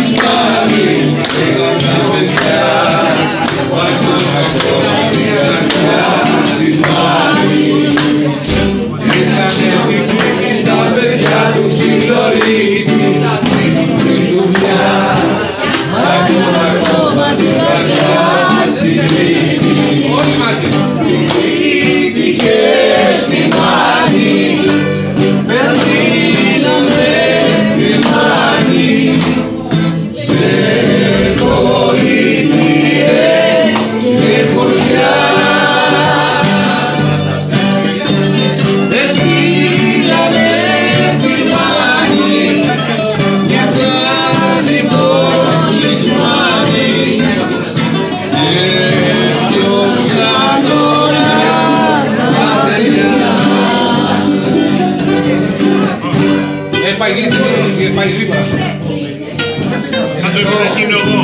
está. Πάει, πάει γρήγορα. Θα το επιταχύνω εγώ.